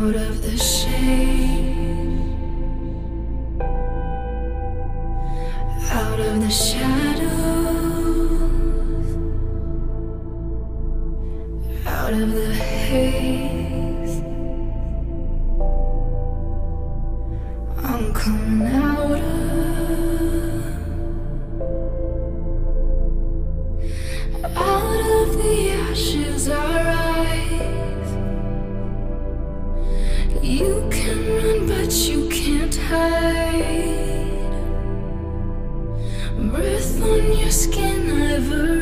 out of the shade, out of the shadows, out of the haze. I'm out. You can run, but you can't hide. Breath on your skin, I've arrived.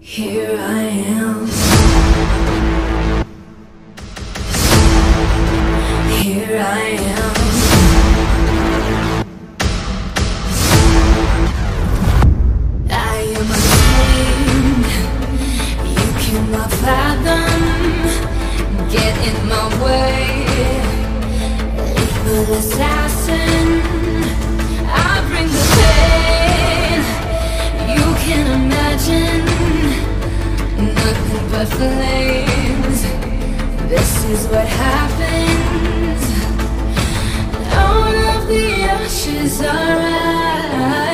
Here I am. Flames. This is what happens. Out of the ashes I.